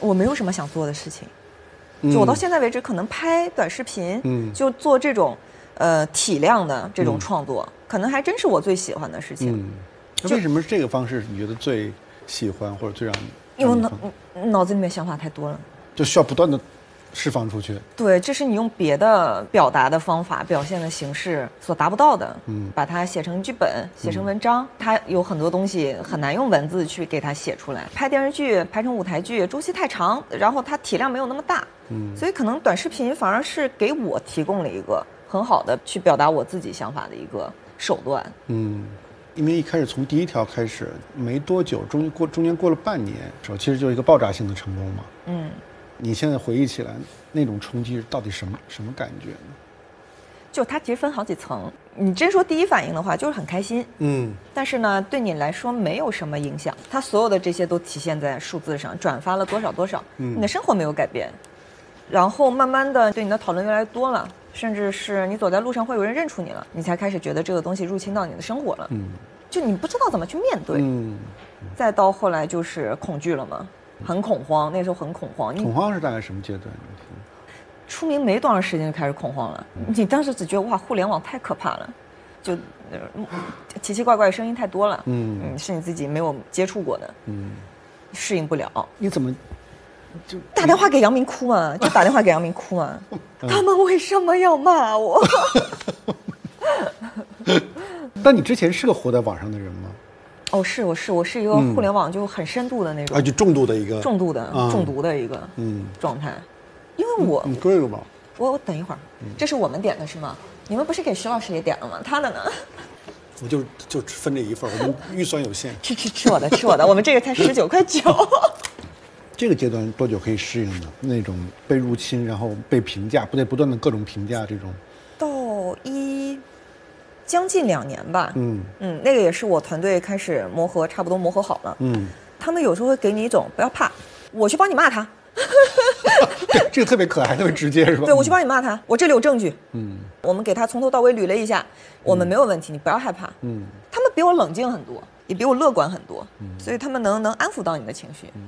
我没有什么想做的事情。就我到现在为止，可能拍短视频，嗯就做这种呃体量的这种创作，可能还真是我最喜欢的事情。嗯，那为什么这个方式你觉得最喜欢或者最让你因为我脑脑子里面想法太多了。就需要不断的释放出去？对，这是你用别的表达的方法、表现的形式所达不到的。嗯把它写成剧本、写成文章，它有很多东西很难用文字去给它写出来。拍电视剧、拍成舞台剧，周期太长，然后它体量没有那么大，嗯所以可能短视频反而是给我提供了一个很好的去表达我自己想法的一个手段。嗯，因为一开始从第一条开始没多久，中间过中间过了半年，时候其实就是一个爆炸性的成功嘛。嗯，你现在回忆起来，那种冲击到底什么什么感觉呢？就它其实分好几层。你真说第一反应的话，就是很开心。嗯但是呢，对你来说没有什么影响。它所有的这些都体现在数字上，转发了多少多少，嗯你的生活没有改变。然后慢慢的，对你的讨论越来越多了，甚至是你走在路上会有人认出你了，你才开始觉得这个东西入侵到你的生活了。嗯就你不知道怎么去面对。嗯，再到后来就是恐惧了嘛，很恐慌，那时候很恐慌。你恐慌是大概什么阶段？出名没多长时间就开始恐慌了。你当时只觉得哇，互联网太可怕了，就呃奇奇怪怪的声音太多了，嗯嗯，是你自己没有接触过的，嗯，适应不了。你怎么就打电话给杨明哭嘛，就打电话给杨明哭嘛。他们为什么要骂我？但你之前是个活在网上的人吗？哦，是我是我是一个互联网就很深度的那种啊，就重度的一个重度的啊中毒的一个嗯状态，因为我你追了吧？我我等一会儿，这是我们点的是吗？你们不是给徐老师也点了吗？他的呢？我就就分这一份，我们 预算有限。吃吃吃我的吃我的，我们这个才十九块九。这个阶段多久可以适应呢？那种被入侵，然后被评价，不对，不断的各种评价，这种，将近两年吧，嗯。嗯，那个也是我团队开始磨合，差不多磨合好了。嗯，他们有时候会给你一种不要怕，我去帮你骂他，对，这个特别可爱，特别直接，是吧？对我去帮你骂他，我这里有证据。嗯。我们给他从头到尾捋了一下，我们没有问题，你不要害怕。嗯。他们比我冷静很多，也比我乐观很多，嗯。所以他们能能安抚到你的情绪。嗯。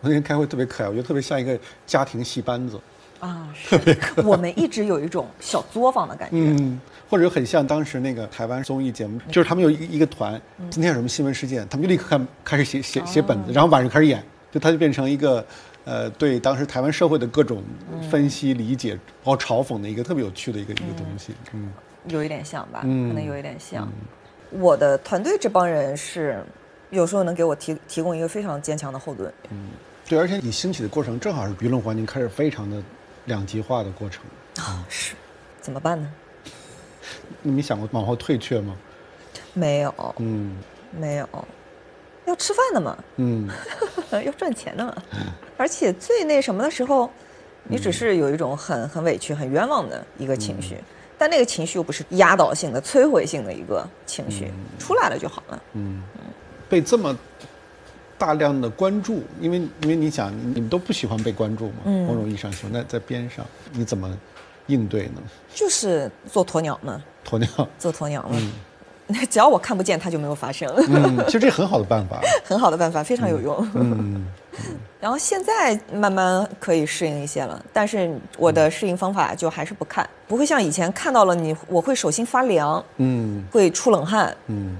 我那天开会特别可爱，我觉得特别像一个家庭戏班子，啊，是，我们一直有一种小作坊的感觉。嗯，或者很像当时那个台湾综艺节目，就是他们有一一个团，今天有什么新闻事件，他们就立刻看开始写写写本子，然后晚上开始演，就它就变成一个。呃，对当时台湾社会的各种分析、理解，包括嘲讽的一个特别有趣的一个一个东西，嗯。有一点像吧，嗯。可能有一点像。我的团队这帮人是，有时候能给我提提供一个非常坚强的后盾。嗯。对，而且你兴起的过程正好是舆论环境开始非常的两极化的过程，啊，是，怎么办呢？你没想过往后退却吗？没有，嗯。没有，要吃饭的嘛，嗯。要赚钱的嘛。而且最那什么的时候，你只是有一种很很委屈、很冤枉的一个情绪，但那个情绪又不是压倒性的、摧毁性的一个情绪，出来了就好了。嗯，被这么大量的关注，因为因为你想，你们都不喜欢被关注嘛，嗯。某种意义上说，那在边上你怎么应对呢？就是做鸵鸟嘛，鸵鸟，做鸵鸟嘛。只要我看不见，它就没有发生。嗯，其实这很好的办法，很好的办法，非常有用。嗯 然后现在慢慢可以适应一些了，但是我的适应方法就还是不看，不会像以前看到了你，我会手心发凉，嗯会出冷汗。嗯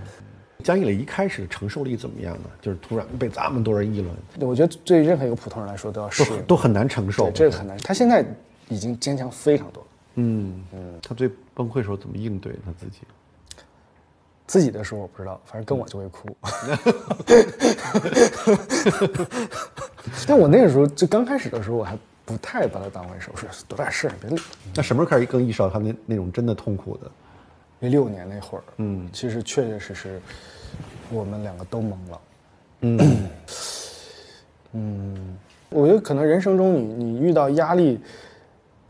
江一磊一开始承受力怎么样呢？就是突然被这么多人议论，对，我觉得对任何一个普通人来说都要适应，都都很难承受对，。这个很难。他现在已经坚强非常多了，嗯嗯，他最崩溃的时候怎么应对他自己？自己的时候我不知道，反正跟我就会哭。但我那个时候就刚开始的时候，我还不太把他当回事，我说多大事儿，别理。那什么时候开始更意识到他那那种真的痛苦的？一六年那会儿，嗯其实确确实实我们两个都懵了。嗯嗯，我觉得可能人生中你你遇到压力，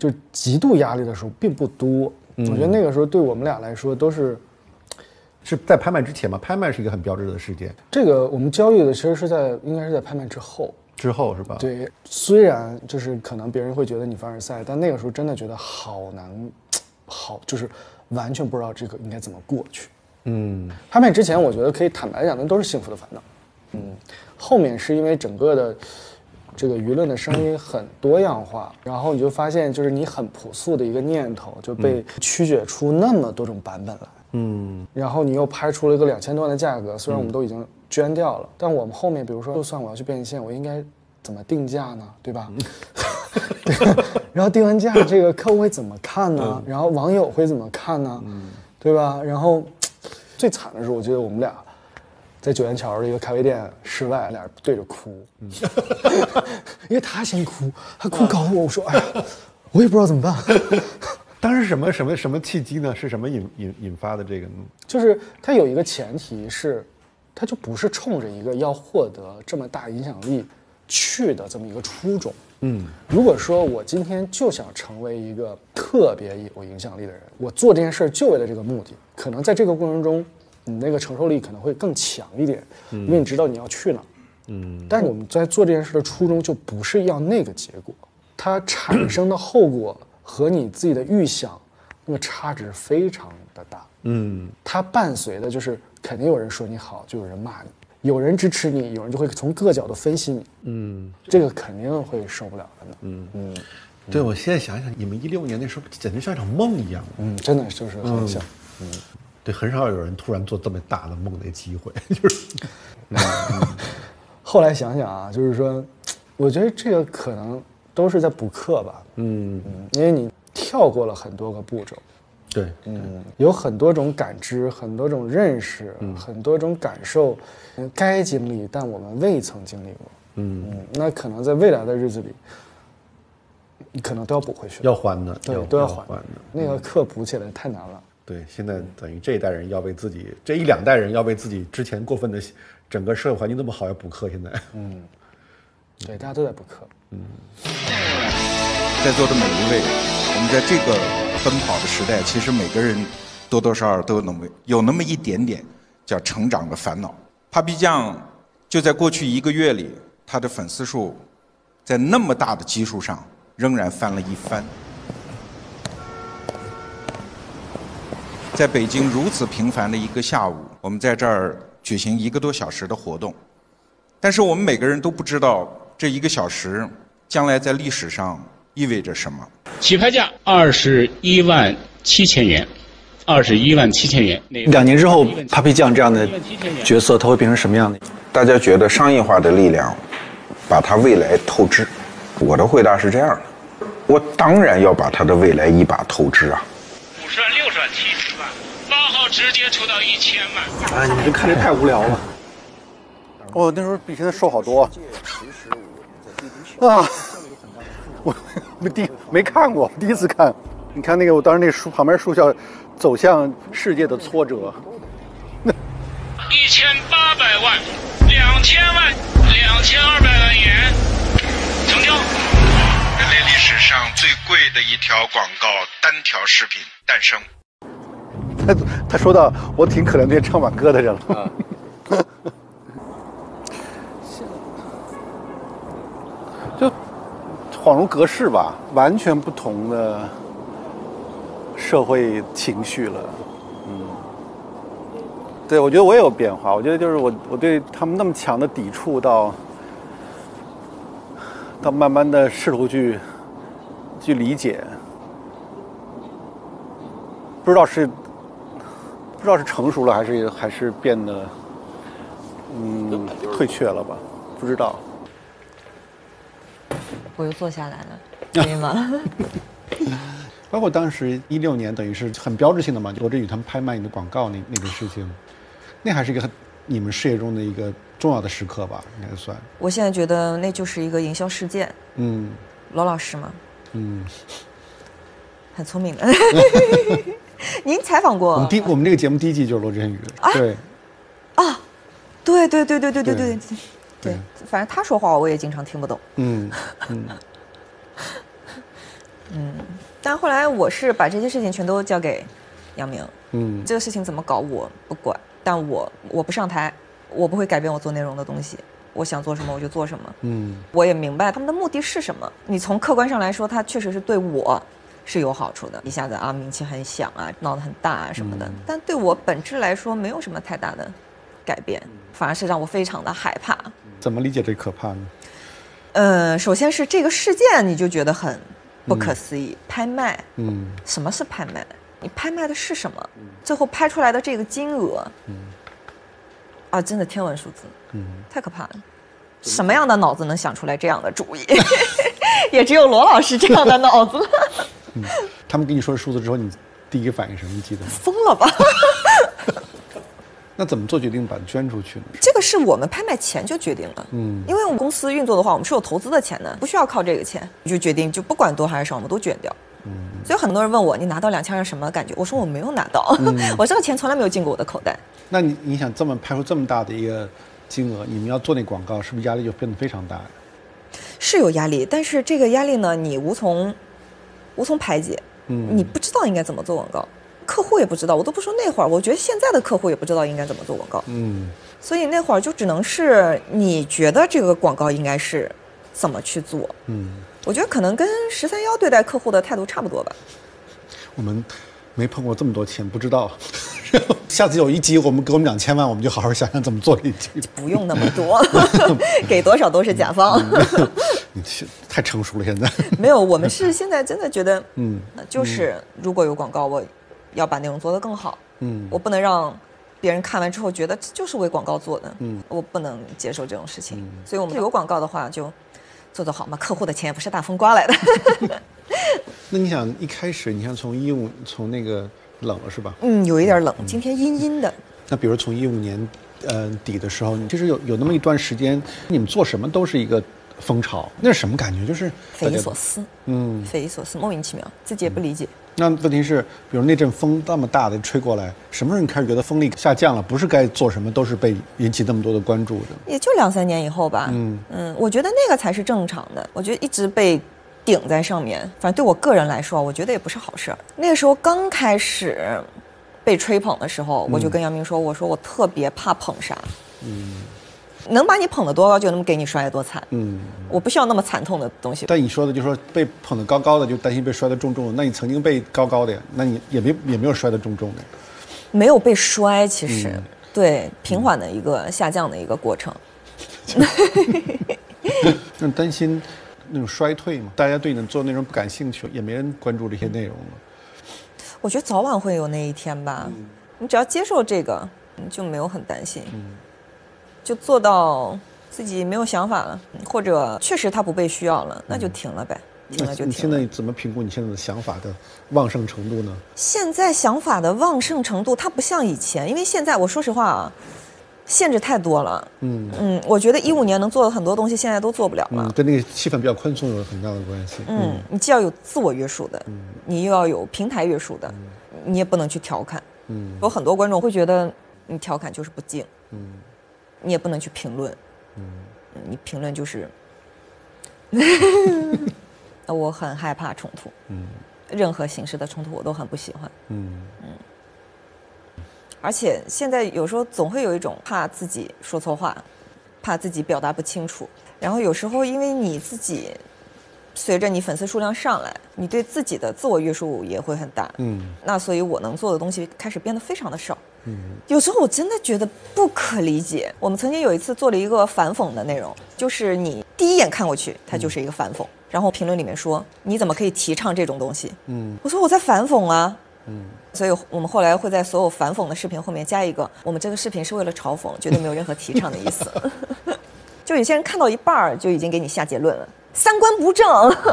就极度压力的时候并不多。我觉得那个时候对我们俩来说都是是在拍卖之前嘛？拍卖是一个很标志的事件，这个我们交易的其实是在应该是在拍卖之后。之后是吧？，对，虽然就是可能别人会觉得你凡尔赛，但那个时候真的觉得好难，好就是完全不知道这个应该怎么过去。嗯拍卖之前，我觉得可以坦白讲，那都是幸福的烦恼。嗯，后面是因为整个的这个舆论的声音很多样化，然后你就发现，就是你很朴素的一个念头就被曲解出那么多种版本来。嗯，然后你又拍出了一个两千多万的价格，虽然我们都已经捐掉了，但我们后面，比如说，就算我要去变现，我应该怎么定价呢？对吧？对，然后定完价，这个客户会怎么看呢？然后网友会怎么看呢？对吧？然后最惨的是，我觉得我们俩在九元桥的一个咖啡店室外，俩人对着哭，因为他先哭，他哭搞我，我说哎呀，我也不知道怎么办。当时什么什么什么契机呢？是什么引引引发的这个呢？就是他有一个前提是，他就不是冲着一个要获得这么大影响力去的这么一个初衷。嗯，如果说我今天就想成为一个特别有影响力的人，我做这件事儿就为了这个目的，可能在这个过程中，你那个承受力可能会更强一点，因为你知道你要去哪儿。嗯，但是我们在做这件事的初衷就不是要那个结果，它产生的后果和你自己的预想，那个差值非常的大。嗯，它伴随的就是肯定有人说你好，就有人骂你。有人支持你，有人就会从各角度分析你，嗯，这个肯定会受不了的。呢，嗯。嗯，对我现在想想，你们一六年那时候简直像一场梦一样，嗯，真的就是很像，嗯，对，很少有人突然做这么大的梦的机会，就是，后来想想啊，就是说，我觉得这个可能都是在补课吧，嗯嗯，因为你跳过了很多个步骤。对，嗯，有很多种感知，很多种认识，很多种感受，嗯，该经历，但我们未曾经历过，嗯嗯，那可能在未来的日子里，你可能都要补回去，要还的，对，都要还的，那个课补起来太难了。对，现在等于这一代人要为自己，这一两代人要为自己之前过分的整个社会环境这么好要补课，现在，嗯，对，大家都在补课，嗯，在座的每一位，我们在这个。奔跑的时代，其实每个人多多少少都有那么有那么一点点叫成长的烦恼。Papi 酱就在过去一个月里，他的粉丝数在那么大的基数上仍然翻了一番。在北京如此平凡的一个下午，我们在这儿举行一个多小时的活动，但是我们每个人都不知道这一个小时将来在历史上。意味着什么？起拍价二十一万七千元，二十一万七千元。两年之后，Papi 酱这样的角色，他会变成什么样的？大家觉得商业化的力量把他未来透支。我的回答是这样的：我当然要把他的未来一把透支啊！五十万、六十万、七直接抽到一千万。哎，你们这看着太无聊了。哦，那时候比现在瘦好多。啊。我没第没看过，第一次看。你看那个，我当时那个树旁边书叫“走向世界的挫折”。一千八百万，两千万，两千二百万元，成交。人类历史上最贵的一条广告单条视频诞生。他 他说到我挺可怜那些唱挽歌的人了。就。恍如隔世吧，完全不同的社会情绪了。嗯，对，我觉得我也有变化。我觉得就是我，我对他们那么强的抵触，到到慢慢的试图去去理解，不知道是不知道是成熟了，还是还是变得嗯退却了吧？不知道。我又坐下来了，可以吗？包括当时一六年，等于是很标志性的嘛，罗振宇他们拍卖你的广告那那个事情，那还是一个很你们事业中的一个重要的时刻吧，应该算。我现在觉得那就是一个营销事件。嗯，罗老师嘛，嗯，很聪明的。您采访过？我们第我们这个节目第一季就是罗振宇。对。啊，对对对对对对对。对，反正他说话我也经常听不懂。嗯嗯嗯，但后来我是把这些事情全都交给杨明。嗯，这个事情怎么搞我不管，但我我不上台，我不会改变我做内容的东西。我想做什么我就做什么。嗯，我也明白他们的目的是什么。你从客观上来说，他确实是对我是有好处的，一下子啊名气很响啊，闹得很大啊什么的。但对我本质来说，没有什么太大的改变，反而是让我非常的害怕。怎么理解这可怕呢？呃，首先是这个事件，你就觉得很不可思议。拍卖，嗯什么是拍卖？你拍卖的是什么？最后拍出来的这个金额，嗯啊，真的天文数字，嗯，太可怕了。什么样的脑子能想出来这样的主意？也只有罗老师这样的脑子了。他们给你说数字之后，你第一个反应是什么？你记得吗？疯了吧？那怎么做决定把它捐出去呢？这个是我们拍卖前就决定了，嗯因为我们公司运作的话，我们是有投资的钱的，不需要靠这个钱，就决定就不管多还是少，我们都捐掉。嗯所以很多人问我，你拿到两千是什么感觉？我说我没有拿到，嗯 我这个钱从来没有进过我的口袋。那你你想这么拍出这么大的一个金额，你们要做那广告，是不是压力就变得非常大呀？是有压力，但是这个压力呢，你无从无从排解，嗯你不知道应该怎么做广告，客户也不知道，我都不说那会儿，我觉得现在的客户也不知道应该怎么做广告，嗯所以那会儿就只能是你觉得这个广告应该是怎么去做，嗯，我觉得可能跟十三幺对待客户的态度差不多吧。我们没碰过这么多钱，不知道。下次有一集我们给我们两千万，我们就好好想想怎么做这一集。不用那么多，给多少都是甲方。你是太成熟了，现在。没有，我们是现在真的觉得，嗯呃就是如果有广告，我要把内容做得更好。嗯我不能让别人看完之后觉得这就是为广告做的。嗯我不能接受这种事情。所以我们有广告的话就做得好嘛，客户的钱也不是大风刮来的。那你想一开始，你像从一五从那个冷了是吧？嗯，有一点冷，今天阴阴的。那比如从一五年，呃底的时候，你其实有有那么一段时间，你们做什么都是一个风潮，那是什么感觉？就是匪夷所。思，嗯，匪夷所思，莫名其妙，自己也不理解。那问题是，比如那阵风那么大的吹过来，什么时候你开始觉得风力下降了？不是该做什么都是被引起那么多的关注的。也就两三年以后吧。嗯嗯，我觉得那个才是正常的。我觉得一直被顶在上面，反正对我个人来说，我觉得也不是好事儿。那个时候刚开始被吹捧的时候，我就跟杨明说：“我说我特别怕捧杀，嗯能把你捧得多高，就能给你摔得多惨。嗯。我不需要那么惨痛的东西。但你说的就是说被捧得高高的，就担心被摔得重重的。那你曾经被高高的呀？那你也没也没有摔得重重的。没有被摔，其实、嗯对平缓的一个下降的一个过程。那担心那种衰退嘛？大家对你做内容不感兴趣，也没人关注这些内容了。我觉得早晚会有那一天吧。你只要接受这个，你就没有很担心。就做到自己没有想法了，或者确实他不被需要了，那就停了呗，停了就停了。你现在怎么评估你现在的想法的旺盛程度呢？现在想法的旺盛程度，它不像以前，因为现在我说实话啊，限制太多了。嗯嗯，我觉得一五年能做的很多东西，现在都做不了了。嗯，跟那个气氛比较宽松有很大的关系。嗯，你既要有自我约束的，你又要有平台约束的，你也不能去调侃。嗯有很多观众会觉得你调侃就是不敬，嗯你也不能去评论，嗯，你评论就是，我很害怕冲突，嗯。任何形式的冲突我都很不喜欢，嗯。而且现在有时候总会有一种怕自己说错话，怕自己表达不清楚，然后有时候因为你自己随着你粉丝数量上来，你对自己的自我约束也会很大，嗯。那所以我能做的东西开始变得非常的少。嗯有时候我真的觉得不可理解。我们曾经有一次做了一个反讽的内容，就是你第一眼看过去，它就是一个反讽。然后评论里面说你怎么可以提倡这种东西？嗯我说我在反讽啊。嗯所以我们后来会在所有反讽的视频后面加一个，我们这个视频是为了嘲讽，绝对没有任何提倡的意思。就有些人看到一半儿就已经给你下结论了，三观不正。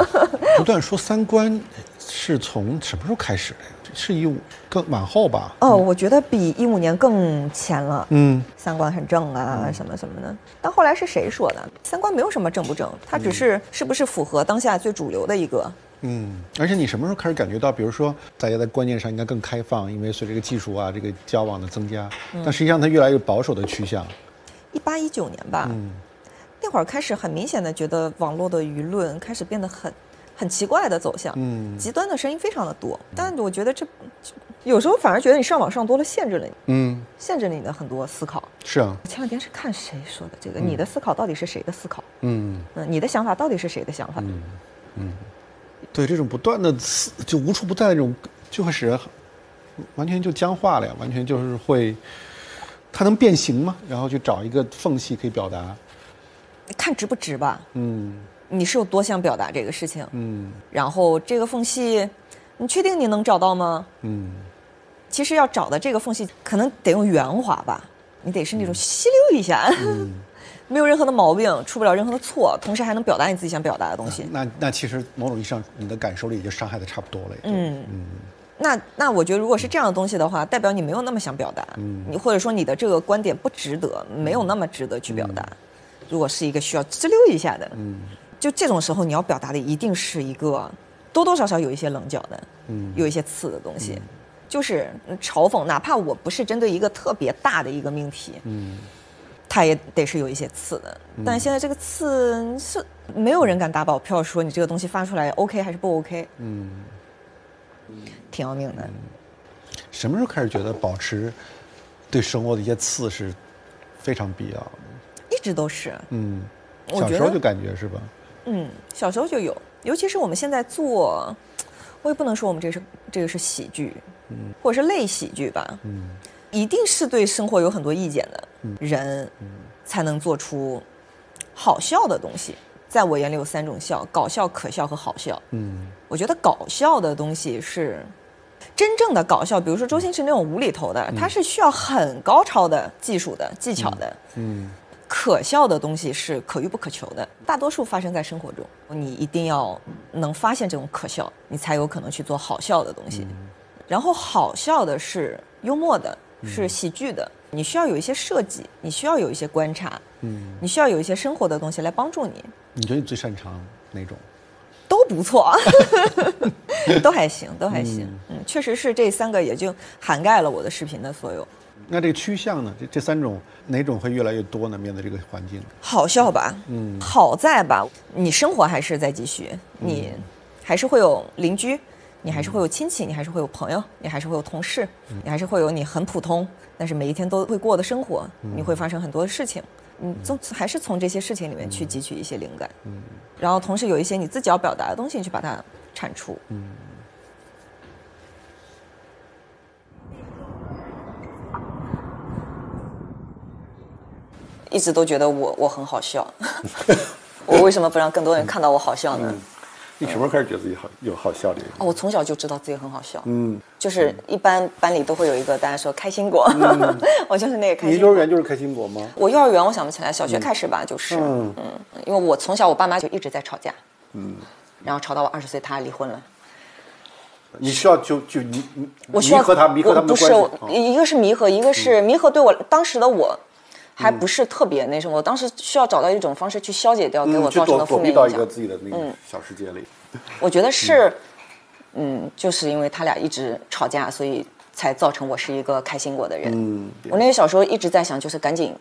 不断说三观是从什么时候开始的呀？是一五更往后吧？哦，我觉得比一五年更前了。嗯三观很正啊，什么什么的。但后来是谁说的？三观没有什么正不正，它只是是不是符合当下最主流的一个。嗯，而且你什么时候开始感觉到，比如说大家在观念上应该更开放，因为随着这个技术啊，这个交往的增加，嗯但实际上它越来越保守的趋向。一八一九年吧，嗯那会儿开始很明显的觉得网络的舆论开始变得很很奇怪的走向，嗯极端的声音非常的多。但我觉得这有时候反而觉得你上网上多了，限制了你，嗯，限制了你的很多思考。是啊，前两天是看谁说的这个，你的思考到底是谁的思考？嗯嗯，你的想法到底是谁的想法？嗯，对，这种不断的思就无处不在的这种，就会使人完全就僵化了呀，完全就是会，它能变形吗？然后去找一个缝隙可以表达。看值不值吧？嗯你是有多想表达这个事情，嗯，然后这个缝隙，你确定你能找到吗？嗯，其实要找的这个缝隙，可能得用圆滑吧，你得是那种吸溜一下，没有任何的毛病，出不了任何的错，同时还能表达你自己想表达的东西。那那其实某种意义上，你的感受力已经伤害的差不多了。嗯。嗯。那那我觉得，如果是这样的东西的话，代表你没有那么想表达，嗯。你或者说你的这个观点不值得，没有那么值得去表达。如果是一个需要滋溜一下的，就这种时候，你要表达的一定是一个多多少少有一些棱角的，嗯。有一些刺的东西，就是嘲讽，哪怕我不是针对一个特别大的一个命题，嗯。它也得是有一些刺的。但现在这个刺是没有人敢打保票说你这个东西发出来 OK 还是不 OK，嗯，挺要命的。什么时候开始觉得保持对生活的一些刺是非常必要的？一直都是，嗯，小时候就感觉是吧？嗯，小时候就有，尤其是我们现在做，我也不能说我们这是这个是喜剧，嗯，或者是类喜剧吧，嗯，一定是对生活有很多意见的人，嗯。才能做出好笑的东西。在我眼里有三种笑：搞笑、可笑和好笑。嗯。我觉得搞笑的东西是真正的搞笑，比如说周星驰那种无厘头的，它是需要很高超的技术的技巧的。嗯可笑的东西是可遇不可求的，大多数发生在生活中。你一定要能发现这种可笑，你才有可能去做好笑的东西。然后好笑的是幽默的，是喜剧的。你需要有一些设计，你需要有一些观察，嗯，你需要有一些生活的东西来帮助你，你觉得你最擅长哪种？都不错，都还行，都还行。嗯，确实是这三个也就涵盖了我的视频的所有。那这个趋向呢？这这三种哪种会越来越多呢？面对这个环境，好笑吧？嗯好在吧，你生活还是在继续，你还是会有邻居，你还是会有亲戚，你还是会有朋友，你还是会有同事，你还是会有你很普通，但是每一天都会过的生活，你会发生很多的事情，你从还是从这些事情里面去汲取一些灵感，嗯然后同时有一些你自己要表达的东西，你去把它产出。一直都觉得我我很好笑，我为什么不让更多人看到我好笑呢？你什么时候开始觉得自己好有好笑的？哦，我从小就知道自己很好笑，嗯，就是一般班里都会有一个大家说开心果，我就是那个开心果。你幼儿园就是开心果吗？我幼儿园我想不起来，小学开始吧，就是，嗯。嗯，因为我从小我爸妈就一直在吵架，嗯，然后吵到我二十岁，他离婚了。你需要就就你你我需要弥合他弥合他们的我不是，一个是弥合，一个是弥合对我当时的我。还不是特别那什么，我当时需要找到一种方式去消解掉给我造成的负躲躲避到一面影响。个自己的那个嗯小世界里。我觉得是，嗯，就是因为他俩一直吵架，所以才造成我是一个开心果的人。嗯，我那个小时候一直在想，就是赶紧，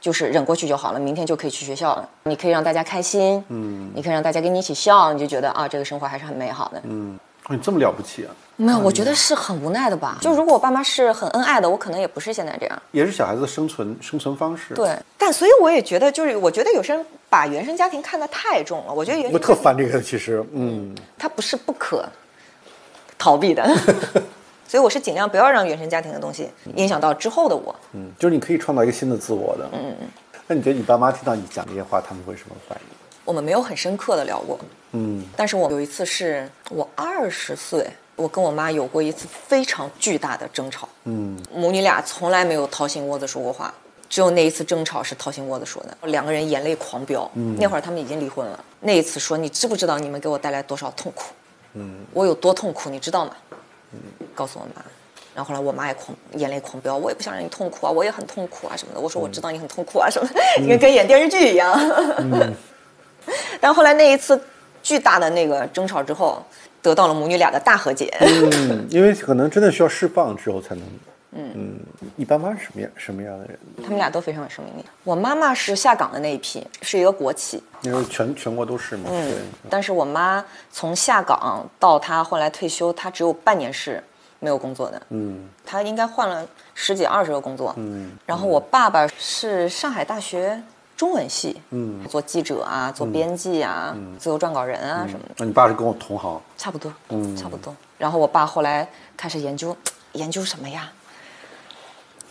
就是忍过去就好了，明天就可以去学校了。你可以让大家开心，嗯，你可以让大家跟你一起笑，你就觉得啊，这个生活还是很美好的。嗯，哦你这么了不起啊！没有，我觉得是很无奈的吧。就如果我爸妈是很恩爱的，我可能也不是现在这样。也是小孩子的生存生存方式。，对，但所以我也觉得，就是我觉得有些人把原生家庭看得太重了。我觉得原我特生家庭烦这个，其实，嗯，他不是不可逃避的，所以我是尽量不要让原生家庭的东西影响到之后的我。嗯，就是你可以创造一个新的自我的。嗯嗯。那你觉得你爸妈听到你讲这些话，他们会什么反应？我们没有很深刻的聊过，嗯但是我有一次是我二十岁，我跟我妈有过一次非常巨大的争吵，嗯母女俩从来没有掏心窝子说过话，只有那一次争吵是掏心窝子说的，两个人眼泪狂飙。嗯那会儿他们已经离婚了，那一次说你知不知道你们给我带来多少痛苦？嗯我有多痛苦，你知道吗？嗯告诉我妈。然后后来我妈也狂眼泪狂飙，我也不想让你痛苦啊，我也很痛苦啊什么的。我说我知道你很痛苦啊什么的，你跟跟演电视剧一样。但后来那一次巨大的那个争吵之后，得到了母女俩的大和解。嗯，因为可能真的需要释放之后才能。嗯你爸妈是什么样什么样的人？他们俩都非常有生命力。我妈妈是下岗的那一批，是一个国企，那时候全全国都是嘛。对。但是我妈从下岗到她后来退休，她只有半年是没有工作的。嗯她应该换了十几二十个工作。嗯然后我爸爸是上海大学中文系，嗯做记者啊，做编辑啊，自由撰稿人啊什么的，那你爸是跟我同行。差不多，嗯差不多。然后我爸后来开始研究，研究什么呀？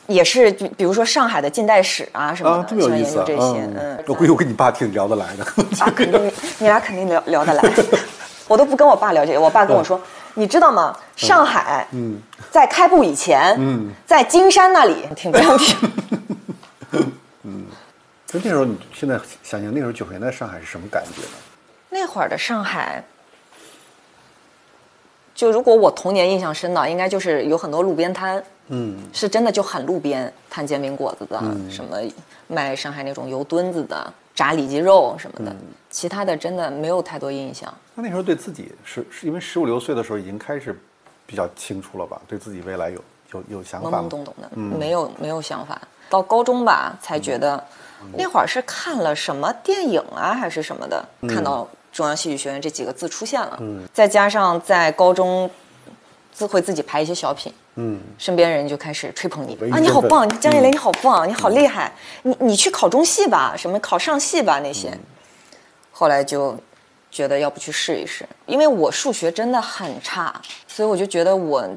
也是比比如说上海的近代史啊什么啊，的！喜欢研究这些，嗯，我估计我跟你爸挺聊得来的。啊，肯定你俩肯定聊聊得来，我都不跟我爸聊这个，我爸跟我说，你知道吗？上海，嗯，在开埠以前，嗯，在金山那里，挺不要听。就那时候，你现在想想那时候九十年代上海是什么感觉呢？那会儿的上海，就如果我童年印象深的，应该就是有很多路边摊，嗯，是真的就很路边摊煎饼果子的，什么卖上海那种油墩子的，炸里脊肉什么的，其他的真的没有太多印象。那那时候对自己是是因为十五六岁的时候已经开始比较清楚了吧？对自己未来有有有想法懵？懵懂懂的，没有没有想法。到高中吧，才觉得、那会儿是看了什么电影啊，还是什么的，看到中央戏剧学院这几个字出现了，再加上在高中自会自己排一些小品，嗯，身边人就开始吹捧你啊，你好棒，你张艺雷你好棒，你好厉害，你你去考中戏吧，什么考上戏吧那些，后来就觉得要不去试一试，因为我数学真的很差，所以我就觉得我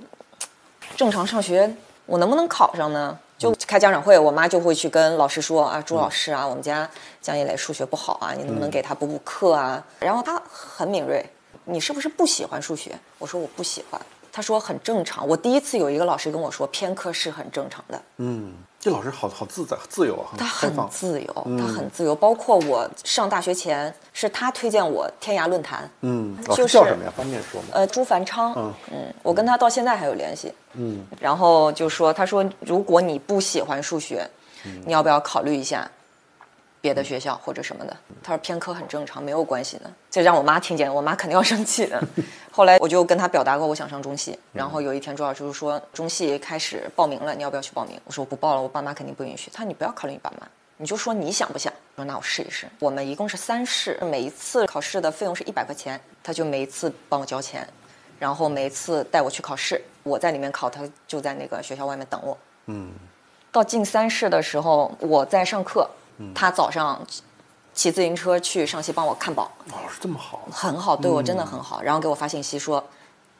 正常上学，我能不能考上呢？就开家长会，我妈就会去跟老师说啊，朱老师啊，我们家江一磊数学不好啊，你能不能给他补补课啊？然后他很敏锐，你是不是不喜欢数学？我说我不喜欢。他说很正常。我第一次有一个老师跟我说，偏科是很正常的。嗯，这老师好好自在自由啊，他很。自由，他很自由。包括我上大学前，是他推荐我天涯论坛。嗯，就是叫什么呀？方便说吗？呃，朱凡昌，嗯嗯，我跟他到现在还有联系，嗯，然后就说，他说如果你不喜欢数学，嗯你要不要考虑一下别的学校或者什么的？他说偏科很正常，没有关系的。这让我妈听见，我妈肯定要生气的。后来我就跟他表达过我想上中戏，然后有一天朱老师就说中戏开始报名了，你要不要去报名？我说我不报了，我爸妈肯定不允许。他说你不要考虑你爸妈。你就说你想不想？我说那我试一试。我们一共是三试，每一次考试的费用是一百块钱，他就每一次帮我交钱，然后每一次带我去考试，我在里面考，他就在那个学校外面等我。嗯，到进三试的时候，我在上课，他早上骑骑自行车去上戏帮我看保，老师这么好，很好，对我真的很好。然后给我发信息说：“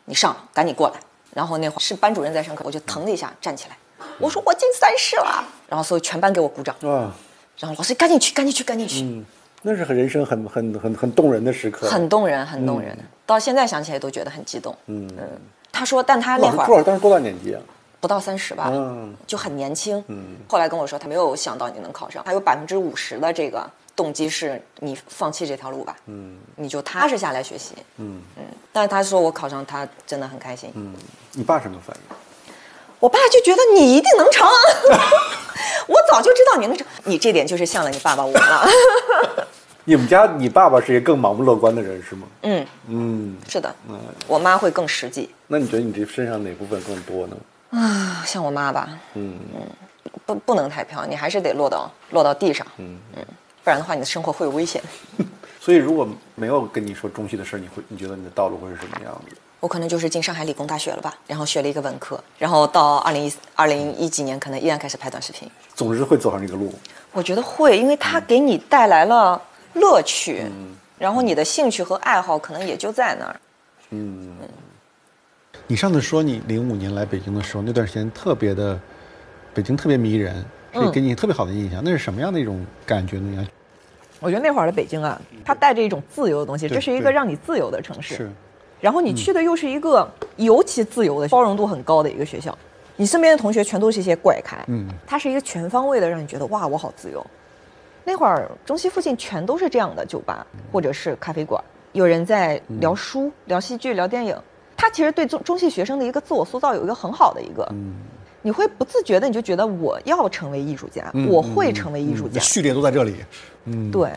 你上，赶紧过来。”然后那会儿是班主任在上课，我就腾的一下站起来，我说我进三试了。然后所以全班给我鼓掌，啊，然后老师赶紧去，赶紧去，赶紧去，嗯，那是很人生很很很很动人的时刻。很动人，很动人。到现在想起来都觉得很激动。嗯他说，但他那会儿当时多大年纪啊？不到三十吧，嗯就很年轻。嗯后来跟我说，他没有想到你能考上，还有百分之五十的这个动机是你放弃这条路吧，嗯，你就踏实下来学习，嗯嗯。但是他说我考上，他真的很开心。嗯，你爸什么反应？我爸就觉得你一定能成，我早就知道你能成，你这点就是像了你爸爸我了。你们家你爸爸是一个更盲目乐观的人是吗？嗯，嗯，是的，嗯我妈会更实际那你觉得你这身上哪部分更多呢？啊，像我妈吧，嗯嗯不不能太飘，你还是得落到落到地上，嗯不然的话你的生活会有危险。所以如果没有跟你说中戏的事儿，你会你觉得你的道路会是什么样子？我可能就是进上海理工大学了吧，然后学了一个文科，然后到二零一二零一几年可能依然开始拍短视频。总之会走上这个路。我觉得会，因为它给你带来了乐趣，然后你的兴趣和爱好可能也就在那儿。嗯，你上次说你零五年来北京的时候，那段时间特别的，北京特别迷人，嗯是给你特别好的印象。那是什么样的一种感觉呢？我觉得那会儿的北京啊，它带着一种自由的东西，这是一个让你自由的城市。是，然后你去的又是一个尤其自由的、包容度很高的一个学校，你身边的同学全都是一些怪咖，嗯，它是一个全方位的让你觉得哇，我好自由。那会儿中西附近全都是这样的酒吧或者是咖啡馆，有人在聊书、聊戏剧、聊电影。它其实对中中戏学生的一个自我塑造有一个很好的一个，你会不自觉的你就觉得我要成为艺术家，我会成为艺术家。序列都在这里。嗯，对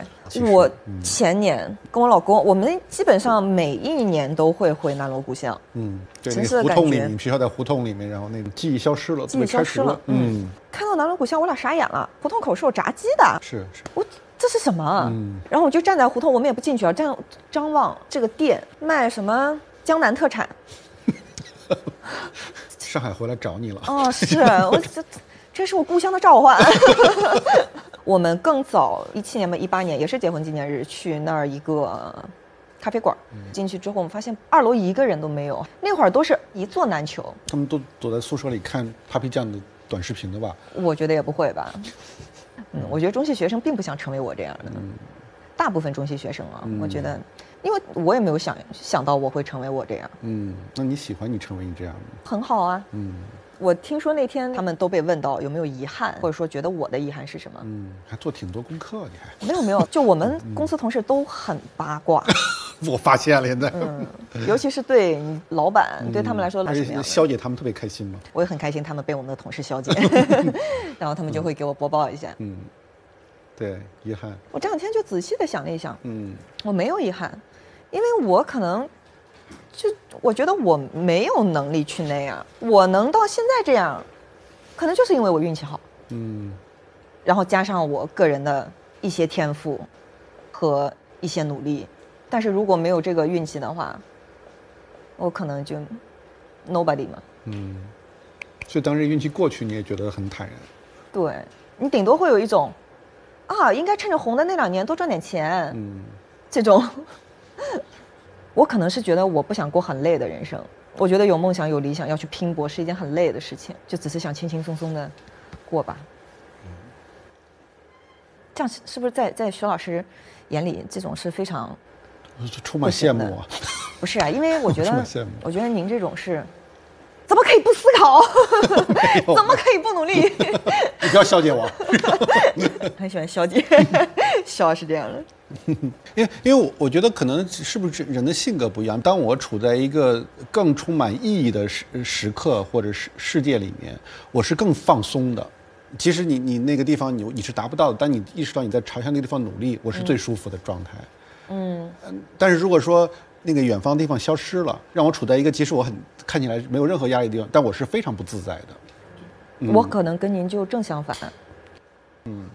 我前年跟我老公，我们基本上每一年都会回南锣鼓巷。嗯，对，城那市的感觉胡同里面，你们学校在胡同里面，然后那个记忆消失了，记忆消失了。嗯，看到南锣鼓巷，我俩傻眼了。胡同口是有炸鸡的，是是，我这是什么啊？嗯然后我就站在胡同，我们也不进去啊，站张望这个店卖什么江南特产。上海回来找你了。哦，是我这这是我故乡的召唤。我们更早一七年吧，一八年也是结婚纪念日，去那儿一个咖啡馆，进去之后我们发现二楼一个人都没有，那会儿都是一座难求。他们都躲在宿舍里看 Papi 酱的短视频的吧？我觉得也不会吧。嗯，我觉得中戏学生并不想成为我这样的。大部分中戏学生啊，我觉得，因为我也没有想想到我会成为我这样。嗯，那你喜欢你成为你这样吗？很好啊。嗯我听说那天他们都被问到有没有遗憾，或者说觉得我的遗憾是什么？嗯，还做挺多功课，你还。没有没 有，就我们公司同事都很八卦，我发现了，现在。嗯，尤其是对你老板，对他们来说而且？肖姐他们特别开心吗。我也很开心，他们被我们的同事消解，然后他们就会给我播报一下。嗯，对，遗憾。我这两天就仔细的想了一想，嗯我没有遗憾，因为我可能就我觉得我没有能力去那样，我能到现在这样，可能就是因为我运气好，嗯然后加上我个人的一些天赋和一些努力。但是如果没有这个运气的话，我可能就 nobody 嘛。嗯，所以当这运气过去，你也觉得很坦然。对你顶多会有一种啊，应该趁着红的那两年多赚点钱，嗯这种。我可能是觉得我不想过很累的人生，我觉得有梦想有理想要去拼搏是一件很累的事情，就只是想轻轻松松的过吧。这样是是不是在在徐老师眼里，这种是非常充满羡慕啊！不是啊？因为我觉 得我觉得您这种是，怎么可以不思考？怎么可以不努力？你不要消解我，很喜欢消解，笑是这样的。因为因为我我觉得可能是不是人的性格不一样。当我处在一个更充满意义的时时刻或者是世界里面，我是更放松的。其实你你那个地方你你是达不到的，但你意识到你在朝向那个地方努力，我是最舒服的状态。嗯嗯，但是如果说那个远方的地方消失了，让我处在一个其实我很看起来没有任何压力的地方，但我是非常不自在的。嗯。我可能跟您就正相反。嗯，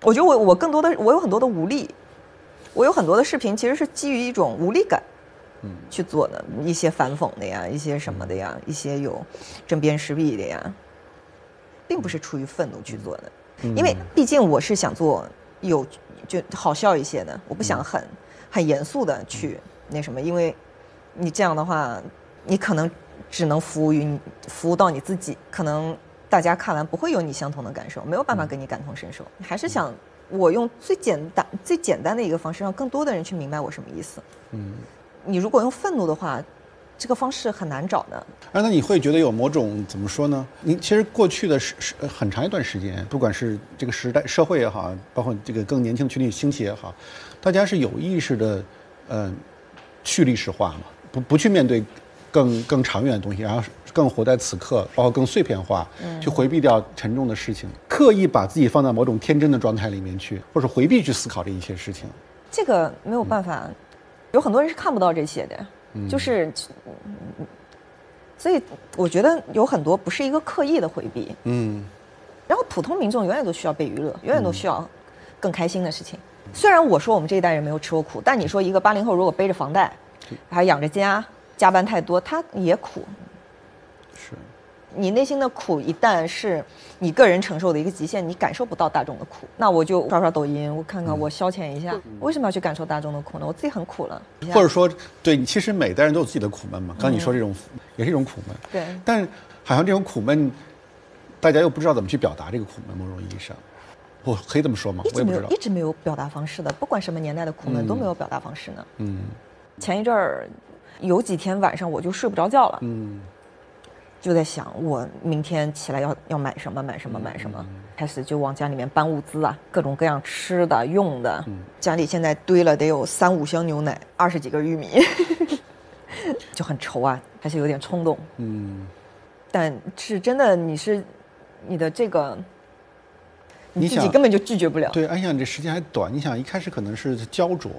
我觉得我我更多的我有很多的无力，我有很多的视频其实是基于一种无力感，嗯，去做的一些反讽的呀，一些什么的呀，一些有针砭时弊的呀，并不是出于愤怒去做的，因为毕竟我是想做有就好笑一些的，我不想很很严肃的去那什么，因为你这样的话，你可能只能服务于你，服务到你自己，可能大家看完不会有你相同的感受，没有办法跟你感同身受。你还是想我用最简单、最简单的一个方式，让更多的人去明白我什么意思。嗯，你如果用愤怒的话，这个方式很难找的。啊，那你会觉得有某种怎么说呢？你其实过去的时时很长一段时间，不管是这个时代社会也好，包括这个更年轻的群体兴起也好，大家是有意识的，呃，去历史化嘛，不不去面对更更长远的东西，然后更活在此刻，包括更碎片化，去回避掉沉重的事情，刻意把自己放在某种天真的状态里面去，或者回避去思考这一切事情。这个没有办法，有很多人是看不到这些的，就是，嗯所以我觉得有很多不是一个刻意的回避，嗯。然后普通民众永远都需要被娱乐，永远都需要更开心的事情。虽然我说我们这一代人没有吃过苦，但你说一个八零后如果背着房贷，还养着家，加班太多，他也苦。是，你内心的苦一旦是你个人承受的一个极限，你感受不到大众的苦，那我就刷刷抖音，我看看我消遣一下。为什么要去感受大众的苦呢？我自己很苦了。或者说，对，其实每代人都有自己的苦闷嘛。刚你说这种也是一种苦闷，对但好像这种苦闷，大家又不知道怎么去表达这个苦闷。某种意义上，我可以这么说吗？一？直我也不知道。没有一。直没有表达方式的，不管什么年代的苦闷、都没有表达方式呢。嗯。前一阵儿有几天晚上我就睡不着觉了，嗯。就在想我明天起来要要买什么买什么买什么，开始就往家里面搬物资啊，各种各样吃的用的，家里现在堆了得有三五箱牛奶，二十几根玉米，就很愁啊，还是有点冲动，嗯，但是真的你是你的这个。你想自己根本就拒绝不了。对，而且，你这时间还短。你想一开始可能是焦灼，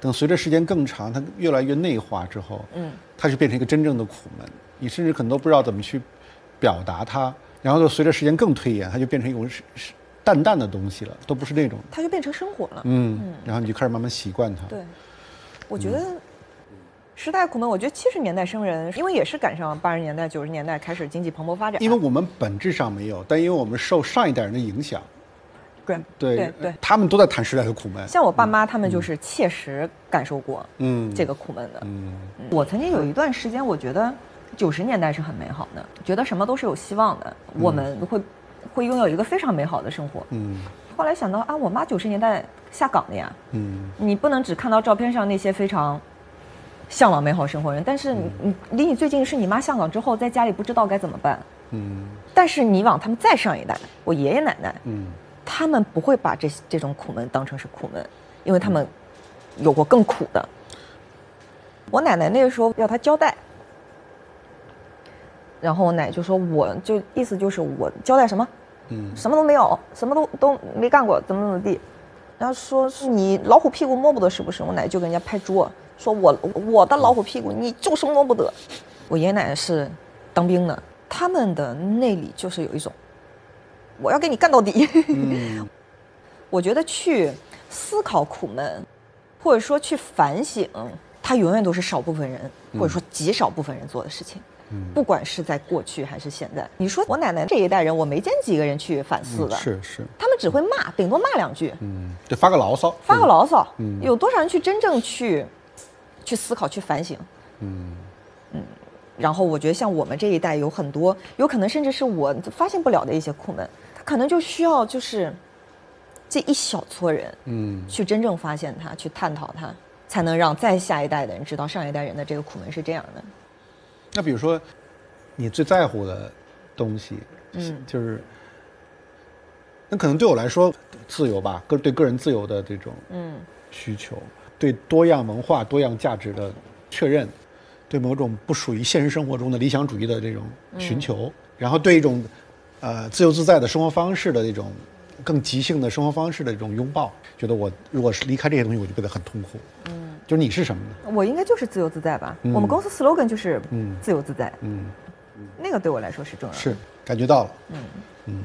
等随着时间更长，它越来越内化之后，嗯，它就变成一个真正的苦闷。你甚至可能都不知道怎么去表达它，然后就随着时间更推演，它就变成一种是是淡淡的东西了，都不是那种，它就变成生活了。嗯，然后你就开始慢慢习惯它。对，我觉得时代苦闷，我觉得七十年代生人，因为也是赶上八十年代、九十年代开始经济蓬勃发展，因为我们本质上没有，但因为我们受上一代人的影响，对对对对，他们都在谈时代的苦闷。像我爸妈他们就是切实感受过嗯。这个苦闷的。嗯。我曾经有一段时间，我觉得九十年代是很美好的，觉得什么都是有希望的，我们会会拥有一个非常美好的生活。嗯。后来想到啊，我妈九十年代下岗的呀，嗯。你不能只看到照片上那些非常向往美好生活的人，但是你你离你最近是你妈下岗之后，在家里不知道该怎么办。嗯。但是你往他们再上一代，我爷爷奶奶，嗯他们不会把这这种苦闷当成是苦闷，因为他们有过更苦的。我奶奶那个时候要他交代，然后我奶就说，我就意思就是我交代什么，嗯什么都没有，什么都都没干过，怎么怎么地。然后说是你老虎屁股摸不得是不是？我奶就跟人家拍桌，说我我的老虎屁股你就是摸不得。我爷爷奶奶是当兵的，他们的内里就是有一种我要给你干到底。嗯。我觉得去思考苦闷，或者说去反省，它永远都是少部分人，或者说极少部分人做的事情。不管是在过去还是现在，你说我奶奶这一代人，我没见几个人去反思的，是是，他们只会骂，顶多骂两句，嗯，对，发个牢骚，发个牢骚。嗯。有多少人去真正去去思考、去反省？嗯。然后我觉得像我们这一代有很多，有可能甚至是我发现不了的一些苦闷，他可能就需要就是这一小撮人嗯。去真正发现它，去探讨它，才能让再下一代的人知道上一代人的这个苦闷是这样的。那比如说，你最在乎的东西，嗯。就是，那可能对我来说，自由吧，个对个人自由的这种嗯。需求，对多样文化、多样价值的确认，对某种不属于现实生活中的理想主义的这种寻求，然后对一种呃自由自在的生活方式的这种更即兴的生活方式的这种拥抱，觉得我如果是离开这些东西，我就变得很痛苦。嗯，就是你是什么呢？我应该就是自由自在吧。嗯我们公司 slogan 就是嗯自由自在，嗯，那个对我来说是重要的。是感觉到了。嗯嗯